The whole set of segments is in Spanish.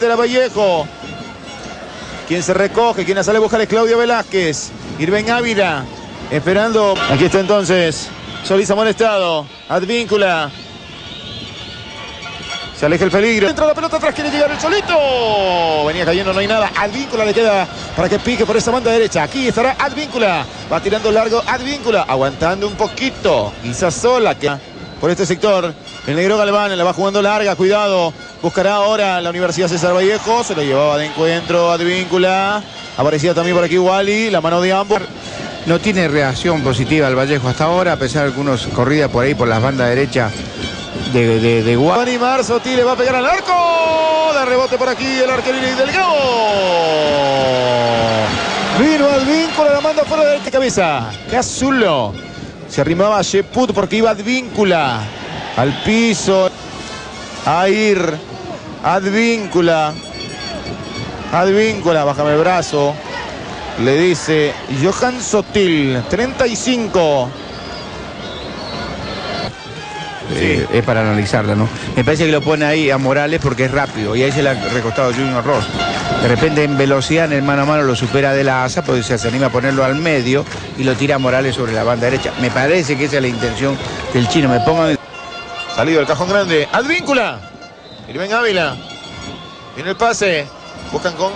de la Vallejo. Quien se recoge, quien sale a buscar es Claudio Velázquez. Irben Ávila. Esperando. Aquí está entonces. Solís molestado. Advíncula. Se aleja el peligro. Entra la pelota atrás, quiere llegar el solito. Venía cayendo, no hay nada. Advíncula le queda para que pique por esa banda derecha. Aquí estará Advíncula. Va tirando largo Advíncula. Aguantando un poquito. Quizás sola que por este sector. El negro Galván la va jugando larga. Cuidado. Buscará ahora la Universidad César Vallejo. Se lo llevaba de encuentro Advíncula. Aparecía también por aquí Wally. La mano de ambos. No tiene reacción positiva el Vallejo hasta ahora, a pesar de algunos corridas por ahí por las bandas derechas de, de, de Va a animar, va a pegar al arco. De rebote por aquí el arquero y Delgado. Vino Advíncula, la manda fuera de cabeza. Cazulo. Se arrimaba a Sheput porque iba Advíncula. Al piso. A ir. Advíncula. Advíncula, bájame el brazo. Le dice Johan Sotil, 35. Eh, es para analizarla, ¿no? Me parece que lo pone ahí a Morales porque es rápido y ahí se le ha recostado Junior Ross. De repente en velocidad en el mano a mano lo supera de la asa, porque se anima a ponerlo al medio y lo tira a Morales sobre la banda derecha. Me parece que esa es la intención del chino. Me pongan. Salido el cajón grande. Advíncula. Irben Ávila. Viene el pase. Buscan con.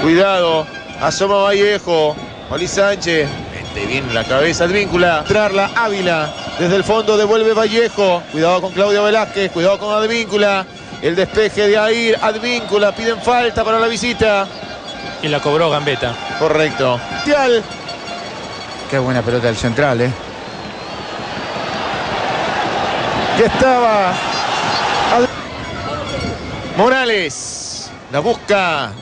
Cuidado. Asoma Vallejo. Oli Sánchez. Mete bien la cabeza Advíncula. Trarla Ávila. Desde el fondo devuelve Vallejo. Cuidado con Claudio Velázquez. Cuidado con Advíncula. El despeje de Air. Advíncula. Piden falta para la visita. Y la cobró Gambetta. Correcto. Tial. Qué buena pelota del central, ¿eh? Que estaba. Morales. La busca.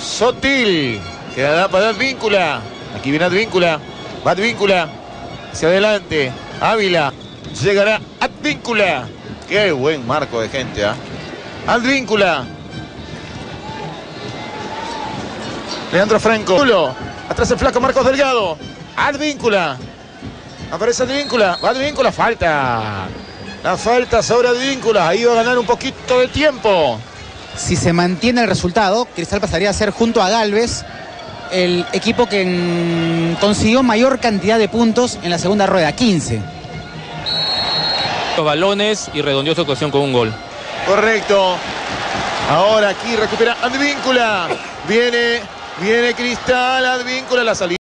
Sotil. Que da para Advíncula. Aquí viene Advíncula. Va Advíncula. Hacia adelante. Ávila. Llegará Advíncula. Qué buen marco de gente, ¿ah? Advíncula. Leandro Franco. Atrás el flaco Marcos Delgado. Advíncula. Aparece Advíncula. Va Advíncula. Falta. La falta sobre Advíncula. Ahí va a ganar un poquito de tiempo. Si se mantiene el resultado, Cristal pasaría a ser junto a Galvez el equipo que consiguió mayor cantidad de puntos en la segunda rueda, 15. Los balones y redondeó su ocasión con un gol. Correcto. Ahora aquí recupera Advíncula. Viene, viene Cristal, Advíncula, la salida.